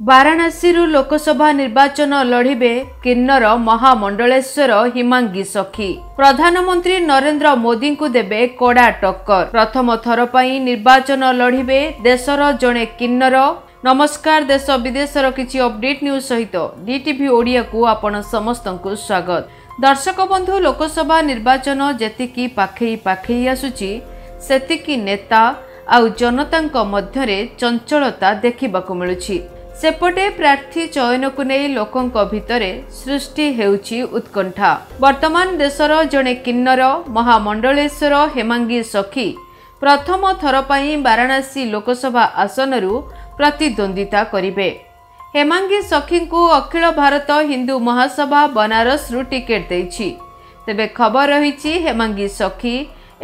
ବାରାଣାସୀରୁ ଲୋକସଭା ନିର୍ବାଚନ ଲଢ଼ିବେ କିନ୍ନର ମହାମଣ୍ଡଳେଶ୍ୱର ହିମାଙ୍ଗୀ ସଖୀ। ପ୍ରଧାନମନ୍ତ୍ରୀ ନରେନ୍ଦ୍ର ମୋଦିଙ୍କୁ ଦେବେ କଡ଼ା ଟକ୍କର। ପ୍ରଥମ ଥର ପାଇଁ ନିର୍ବାଚନ ଲଢ଼ିବେ ଦେଶର ଜଣେ କିନ୍ନର। ନମସ୍କାର ଦେଶ ବିଦେଶର କିଛି ଅପଡେଟ୍ ନ୍ୟୁଜ୍ ସହିତ ଡିଟିଭି ଓଡ଼ିଆକୁ ଆପଣ ସମସ୍ତଙ୍କୁ ସ୍ୱାଗତ। ଦର୍ଶକ ବନ୍ଧୁ ଲୋକସଭା ନିର୍ବାଚନ ଯେତିକି ପାଖେଇ ପାଖେଇ ଆସୁଛି ସେତିକି ନେତା ଆଉ ଜନତାଙ୍କ ମଧ୍ୟରେ ଚଞ୍ଚଳତା ଦେଖିବାକୁ ମିଳୁଛି। ସେପଟେ ପ୍ରାର୍ଥୀ ଚୟନକୁ ନେଇ ଲୋକଙ୍କ ଭିତରେ ସୃଷ୍ଟି ହେଉଛି ଉତ୍କଣ୍ଠା। ବର୍ତ୍ତମାନ ଦେଶର ଜଣେ କିନ୍ନର ମହାମଣ୍ଡଳେଶ୍ୱର ହେମାଙ୍ଗୀ ସଖୀ ପ୍ରଥମ ଥର ପାଇଁ ବାରାଣାସୀ ଲୋକସଭା ଆସନରୁ ପ୍ରତିଦ୍ୱନ୍ଦ୍ୱିତା କରିବେ। ହେମାଙ୍ଗୀ ସଖୀଙ୍କୁ ଅଖିଳ ଭାରତ ହିନ୍ଦୁ ମହାସଭା ବନାରସରୁ ଟିକେଟ୍ ଦେଇଛି। ତେବେ ଖବର ରହିଛି ହେମାଙ୍ଗୀ ସଖୀ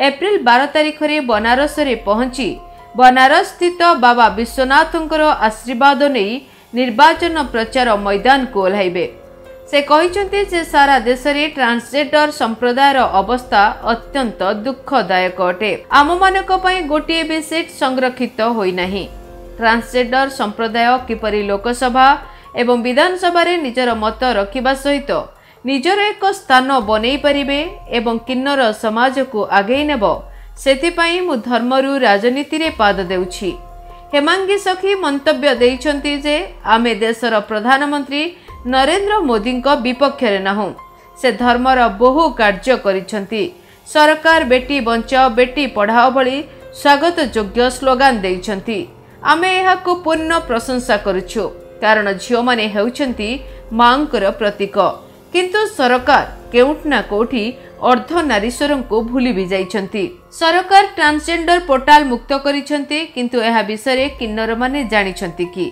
ଏପ୍ରିଲ ବାର ତାରିଖରେ ବନାରସରେ ପହଞ୍ଚି ବନାରସ ସ୍ଥିତ ବାବା ବିଶ୍ୱନାଥଙ୍କର ଆଶୀର୍ବାଦ ନେଇ ନିର୍ବାଚନ ପ୍ରଚାର ମଇଦାନକୁ ଓହ୍ଲାଇବେ। ସେ କହିଛନ୍ତି ଯେ ସାରା ଦେଶରେ ଟ୍ରାନ୍ସଜେଣ୍ଡର ସମ୍ପ୍ରଦାୟର ଅବସ୍ଥା ଅତ୍ୟନ୍ତ ଦୁଃଖଦାୟକ ଅଟେ। ଆମମାନଙ୍କ ପାଇଁ ଗୋଟିଏ ବି ସିଟ୍ ସଂରକ୍ଷିତ ହୋଇନାହିଁ। ଟ୍ରାନ୍ସଜେଣ୍ଡର ସମ୍ପ୍ରଦାୟ କିପରି ଲୋକସଭା ଏବଂ ବିଧାନସଭାରେ ନିଜର ମତ ରଖିବା ସହିତ ନିଜର ଏକ ସ୍ଥାନ ବନେଇ ପାରିବେ ଏବଂ କିନ୍ନର ସମାଜକୁ ଆଗେଇ ନେବ ସେଥିପାଇଁ ମୁଁ ଧର୍ମରୁ ରାଜନୀତିରେ ପାଦ ଦେଉଛି। ହେମାଙ୍ଗୀ ସଖୀ ମନ୍ତବ୍ୟ ଦେଇଛନ୍ତି ଯେ ଆମେ ଦେଶର ପ୍ରଧାନମନ୍ତ୍ରୀ ନରେନ୍ଦ୍ର ମୋଦିଙ୍କ ବିପକ୍ଷରେ ନାହୁଁ। ସେ ଧର୍ମର ବହୁ କାର୍ଯ୍ୟ କରିଛନ୍ତି। ସରକାର ବେଟି ବଞ୍ଚାଅ ବେଟି ପଢ଼ାଅ ଭଳି ସ୍ୱାଗତ ଯୋଗ୍ୟ ସ୍ଲୋଗାନ ଦେଇଛନ୍ତି। ଆମେ ଏହାକୁ ପୂର୍ଣ୍ଣ ପ୍ରଶଂସା କରୁଛୁ। କାରଣ ଝିଅମାନେ ହେଉଛନ୍ତି ମାଙ୍କର ପ୍ରତୀକ। କିନ୍ତୁ ସରକାର କେଉଁଠି ନା କେଉଁଠି ଅର୍ଦ୍ଧନାରୀଶ୍ୱରଙ୍କୁ ଭୁଲି ବି ଯାଇଛନ୍ତି ସରକାର ଟ୍ରାନ୍ସଜେଣ୍ଡର ପୋର୍ଟାଲ ମୁକ୍ତ କରିଛନ୍ତି କିନ୍ତୁ ଏହା ବିଷୟରେ କିନ୍ନରମାନେ ଜାଣିଛନ୍ତି କି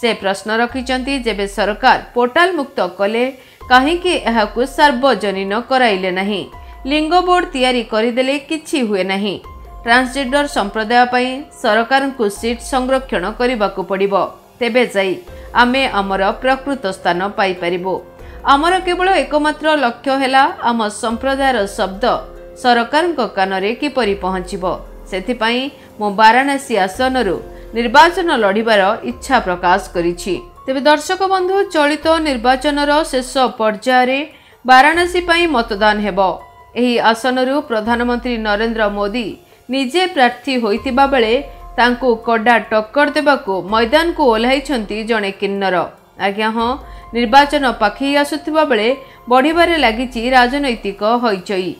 ସେ ପ୍ରଶ୍ନ ରଖିଛନ୍ତି ଯେବେ ସରକାର ପୋର୍ଟାଲ ମୁକ୍ତ କଲେ କାହିଁକି ଏହାକୁ ସାର୍ବଜନୀନ କରାଇଲେ ନାହିଁ ଲିଙ୍ଗ ବୋର୍ଡ ତିଆରି କରିଦେଲେ କିଛି ହୁଏ ନାହିଁ ଟ୍ରାନ୍ସଜେଣ୍ଡର ସମ୍ପ୍ରଦାୟ ପାଇଁ ସରକାରଙ୍କୁ ସିଟ୍ ସଂରକ୍ଷଣ କରିବାକୁ ପଡ଼ିବ ତେବେ ଯାଇ ଆମେ ଆମର ପ୍ରକୃତ ସ୍ଥାନ ପାଇପାରିବୁ ଆମର କେବଳ ଏକମାତ୍ର ଲକ୍ଷ୍ୟ ହେଲା ଆମ ସମ୍ପ୍ରଦାୟର ଶବ୍ଦ ସରକାରଙ୍କ କାନରେ କିପରି ପହଞ୍ଚିବ? ସେଥିପାଇଁ ମୁଁ ବାରାଣାସୀ ଆସନରୁ ନିର୍ବାଚନ ଲଢ଼ିବାର ଇଚ୍ଛା ପ୍ରକାଶ କରିଛି। ତେବେ ଦର୍ଶକ ବନ୍ଧୁ ଚଳିତ ନିର୍ବାଚନର ଶେଷ ପର୍ଯ୍ୟାୟରେ ବାରାଣାସୀ ପାଇଁ ମତଦାନ ହେବ। ଏହି ଆସନରୁ ପ୍ରଧାନମନ୍ତ୍ରୀ ନରେନ୍ଦ୍ର ମୋଦି ନିଜେ ପ୍ରାର୍ଥୀ ହୋଇଥିବା ବେଳେ ତାଙ୍କୁ କଡ଼ା ଟକ୍କର ଦେବାକୁ ମଇଦାନକୁ ଓହ୍ଲାଇଛନ୍ତି ଜଣେ କିନ୍ନର। ଆଜ୍ଞା ହଁ। ନିର୍ବାଚନ ପାଖେଇ ଆସୁଥିବା ବେଳେ ବଢ଼ିବାରେ ଲାଗିଛି ରାଜନୈତିକ ହଇଚଇ।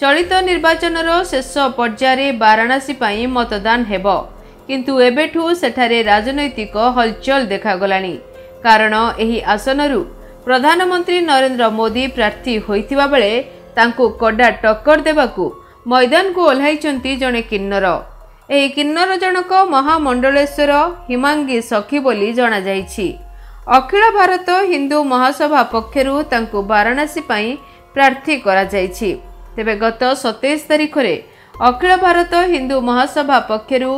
ଚଳିତ ନିର୍ବାଚନର ଶେଷ ପର୍ଯ୍ୟାୟରେ ବାରାଣାସୀ ପାଇଁ ମତଦାନ ହେବ। କିନ୍ତୁ ଏବେଠୁ ସେଠାରେ ରାଜନୈତିକ ହଲଚଲ ଦେଖାଗଲାଣି। କାରଣ ଏହି ଆସନରୁ ପ୍ରଧାନମନ୍ତ୍ରୀ ନରେନ୍ଦ୍ର ମୋଦି ପ୍ରାର୍ଥୀ ହୋଇଥିବା ବେଳେ ତାଙ୍କୁ କଡ଼ା ଟକ୍କର ଦେବାକୁ ମଇଦାନକୁ ଓହ୍ଲାଇଛନ୍ତି ଜଣେ କିନ୍ନର। ଏହି କିନ୍ନର ଜଣକ ମହାମଣ୍ଡଳେଶ୍ୱର ହିମାଙ୍ଗୀ ସଖୀ ବୋଲି ଜଣାଯାଇଛି। ଅଖିଳ ଭାରତ ହିନ୍ଦୁ ମହାସଭା ପକ୍ଷରୁ ତାଙ୍କୁ ବାରାଣାସୀ ପାଇଁ ପ୍ରାର୍ଥୀ କରାଯାଇଛି। ତେବେ ଗତ ସତେଇଶ ତାରିଖରେ ଅଖିଳ ଭାରତ ହିନ୍ଦୁ ମହାସଭା ପକ୍ଷରୁ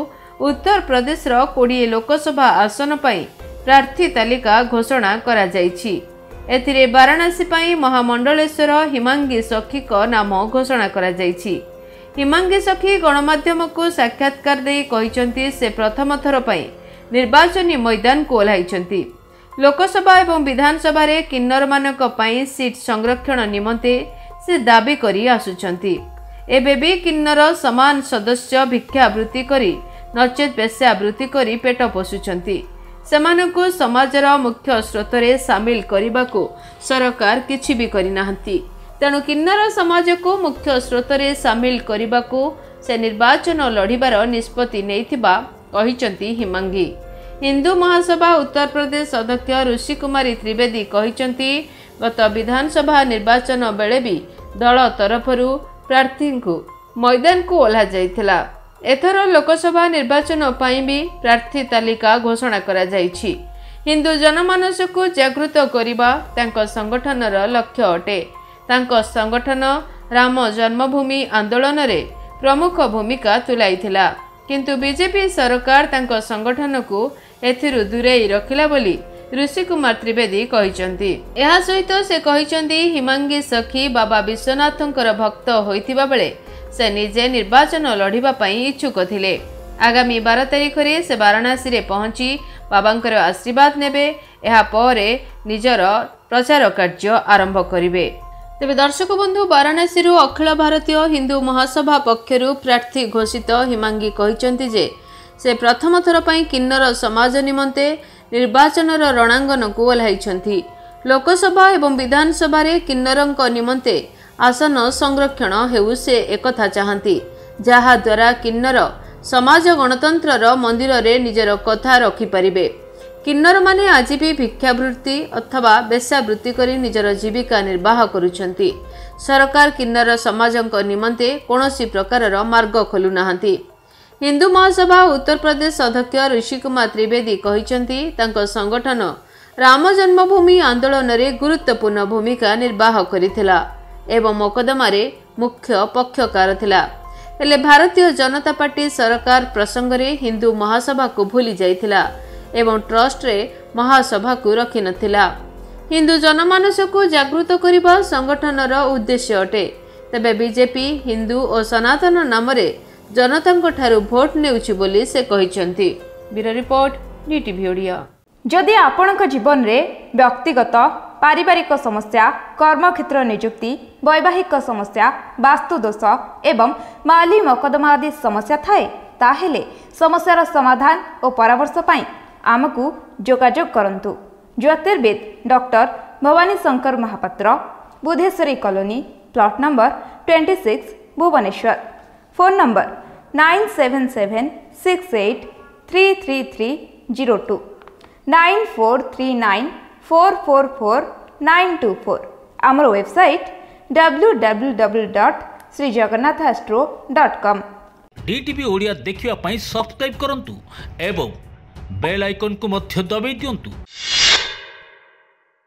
ଉତ୍ତରପ୍ରଦେଶର କୋଡ଼ିଏ ଲୋକସଭା ଆସନ ପାଇଁ ପ୍ରାର୍ଥୀ ତାଲିକା ଘୋଷଣା କରାଯାଇଛି। ଏଥିରେ ବାରାଣାସୀ ପାଇଁ ମହାମଣ୍ଡଳେଶ୍ୱର ହିମାଙ୍ଗୀ ସଖୀଙ୍କ ନାମ ଘୋଷଣା କରାଯାଇଛି। ହିମାଙ୍ଗୀ ସଖୀ ଗଣମାଧ୍ୟମକୁ ସାକ୍ଷାତକାର ଦେଇ କହିଛନ୍ତି ସେ ପ୍ରଥମ ଥର ପାଇଁ ନିର୍ବାଚନୀ ମଇଦାନକୁ ଓହ୍ଲାଇଛନ୍ତି। ଲୋକସଭା ଏବଂ ବିଧାନସଭାରେ କିନ୍ନରମାନଙ୍କ ପାଇଁ ସିଟ୍ ସଂରକ୍ଷଣ ନିମନ୍ତେ ସେ ଦାବି କରି ଆସୁଛନ୍ତି। ଏବେ ବି କିନ୍ନର ସମାନ ସଦସ୍ୟ ଭିକ୍ଷାବୃତ୍ତି କରି ନଚେତ୍ ବେଶ୍ୟାବୃତ୍ତି କରି ପେଟ ପୋଷୁଛନ୍ତି। ସେମାନଙ୍କୁ ସମାଜର ମୁଖ୍ୟ ସ୍ରୋତରେ ସାମିଲ କରିବାକୁ ସରକାର କିଛି ବି କରିନାହାନ୍ତି। ତେଣୁ କିନ୍ନର ସମାଜକୁ ମୁଖ୍ୟ ସ୍ରୋତରେ ସାମିଲ କରିବାକୁ ସେ ନିର୍ବାଚନ ଲଢ଼ିବାର ନିଷ୍ପତ୍ତି ନେଇଥିବା କହିଛନ୍ତି ହିମାଙ୍ଗୀ। ହିନ୍ଦୁ ମହାସଭା ଉତ୍ତରପ୍ରଦେଶ ଅଧ୍ୟକ୍ଷ ଋଷି କୁମାରୀ ତ୍ରିବେଦୀ କହିଛନ୍ତି ଗତ ବିଧାନସଭା ନିର୍ବାଚନ ବେଳେ ବି ଦଳ ତରଫରୁ ପ୍ରାର୍ଥୀଙ୍କୁ ମଇଦାନକୁ ଓହ୍ଲାଯାଇଥିଲା। ଏଥର ଲୋକସଭା ନିର୍ବାଚନ ପାଇଁ ବି ପ୍ରାର୍ଥୀ ତାଲିକା ଘୋଷଣା କରାଯାଇଛି। ହିନ୍ଦୁ ଜନମାନସକୁ ଜାଗୃତ କରିବା ତାଙ୍କ ସଂଗଠନର ଲକ୍ଷ୍ୟ ଅଟେ। ତାଙ୍କ ସଂଗଠନ ରାମ ଜନ୍ମଭୂମି ଆନ୍ଦୋଳନରେ ପ୍ରମୁଖ ଭୂମିକା ତୁଲାଇଥିଲା। କିନ୍ତୁ ବିଜେପି ସରକାର ତାଙ୍କ ସଂଗଠନକୁ ଏଥିରୁ ଦୂରେଇ ରଖିଲା ବୋଲି ଋଷି କୁମାର ତ୍ରିବେଦୀ କହିଛନ୍ତି। ଏହା ସହିତ ସେ କହିଛନ୍ତି ହିମାଙ୍ଗୀ ସଖୀ ବାବା ବିଶ୍ୱନାଥଙ୍କର ଭକ୍ତ ହୋଇଥିବା ବେଳେ ସେ ନିଜେ ନିର୍ବାଚନ ଲଢ଼ିବା ପାଇଁ ଇଚ୍ଛୁକ ଥିଲେ। ଆଗାମୀ ବାର ତାରିଖରେ ସେ ବାରାଣାସୀରେ ପହଞ୍ଚି ବାବାଙ୍କର ଆଶୀର୍ବାଦ ନେବେ। ଏହାପରେ ନିଜର ପ୍ରଚାର କାର୍ଯ୍ୟ ଆରମ୍ଭ କରିବେ। ତେବେ ଦର୍ଶକ ବନ୍ଧୁ ବାରାଣାସୀରୁ ଅଖିଳ ଭାରତୀୟ ହିନ୍ଦୁ ମହାସଭା ପକ୍ଷରୁ ପ୍ରାର୍ଥୀ ଘୋଷିତ ହିମାଙ୍ଗୀ କହିଛନ୍ତି ଯେ ସେ ପ୍ରଥମ ଥର ପାଇଁ କିନ୍ନର ସମାଜ ନିମନ୍ତେ ନିର୍ବାଚନର ରଣାଙ୍ଗନକୁ ଓହ୍ଲାଇଛନ୍ତି। ଲୋକସଭା ଏବଂ ବିଧାନସଭାରେ କିନ୍ନରଙ୍କ ନିମନ୍ତେ ଆସନ ସଂରକ୍ଷଣ ହେଉ ସେ ଏକଥା ଚାହାନ୍ତି ଯାହାଦ୍ୱାରା କିନ୍ନର ସମାଜ ଗଣତନ୍ତ୍ରର ମନ୍ଦିରରେ ନିଜର କଥା ରଖିପାରିବେ। କିନ୍ନରମାନେ ଆଜି ବି ଭିକ୍ଷାବୃତ୍ତି ଅଥବା ବେଶ୍ୟାବୃତ୍ତି କରି ନିଜର ଜୀବିକା ନିର୍ବାହ କରୁଛନ୍ତି। ସରକାର କିନ୍ନର ସମାଜଙ୍କ ନିମନ୍ତେ କୌଣସି ପ୍ରକାରର ମାର୍ଗ ଖୋଲୁନାହାନ୍ତି। ହିନ୍ଦୁ ମହାସଭା ଉତ୍ତରପ୍ରଦେଶ ଅଧ୍ୟକ୍ଷ ଋଷି କୁମାର ତ୍ରିବେଦୀ କହିଛନ୍ତି ତାଙ୍କ ସଂଗଠନ ରାମ ଜନ୍ମଭୂମି ଆନ୍ଦୋଳନରେ ଗୁରୁତ୍ୱପୂର୍ଣ୍ଣ ଭୂମିକା ନିର୍ବାହ କରିଥିଲା ଏବଂ ମୋକଦ୍ଦମାରେ ମୁଖ୍ୟ ପକ୍ଷକାର ଥିଲା। ହେଲେ ଭାରତୀୟ ଜନତା ପାର୍ଟି ସରକାର ପ୍ରସଙ୍ଗରେ ହିନ୍ଦୁ ମହାସଭାକୁ ଭୁଲି ଯାଇଥିଲା ଏବଂ ଟ୍ରଷ୍ଟରେ ମହାସଭାକୁ ରଖିନଥିଲା। ହିନ୍ଦୁ ଜନମାନସକୁ ଜାଗୃତ କରିବା ସଂଗଠନର ଉଦ୍ଦେଶ୍ୟ ଅଟେ। ତେବେ ବିଜେପି ହିନ୍ଦୁ ଓ ସନାତନ ନାମରେ ଜନତାଙ୍କଠାରୁ ଭୋଟ ନେଉଛି ବୋଲି ସେ କହିଛନ୍ତି। Bureau report DTV Odia. ଯଦି ଆପଣଙ୍କ ଜୀବନରେ ବ୍ୟକ୍ତିଗତ ପାରିବାରିକ ସମସ୍ୟା କର୍ମକ୍ଷେତ୍ର ନିଯୁକ୍ତି ବୈବାହିକ ସମସ୍ୟା ବାସ୍ତୁଦୋଷ ଏବଂ ମାଲି ମକଦ୍ଦମା ଆଦି ସମସ୍ୟା ଥାଏ ତାହେଲେ ସମସ୍ୟାର ସମାଧାନ ଓ ପରାମର୍ଶ ପାଇଁ ଆମକୁ ଯୋଗାଯୋଗ କରନ୍ତୁ ଜ୍ୟୋତିର୍ବିଦ doctor Bhabani Shankar Mahapatra Budheswari colony plot number twenty six Bhubaneswar phone number nine seven seven six eight three three three zero two nine four three nine four four four nine two four ଆମର website W W W dot Shri Jagannath astro dot com DTV Odia ଦେଖିବା ପାଇଁ subscribe କରନ୍ତୁ ଏବଂ bell আইকনকু মধ্য দবাই দিও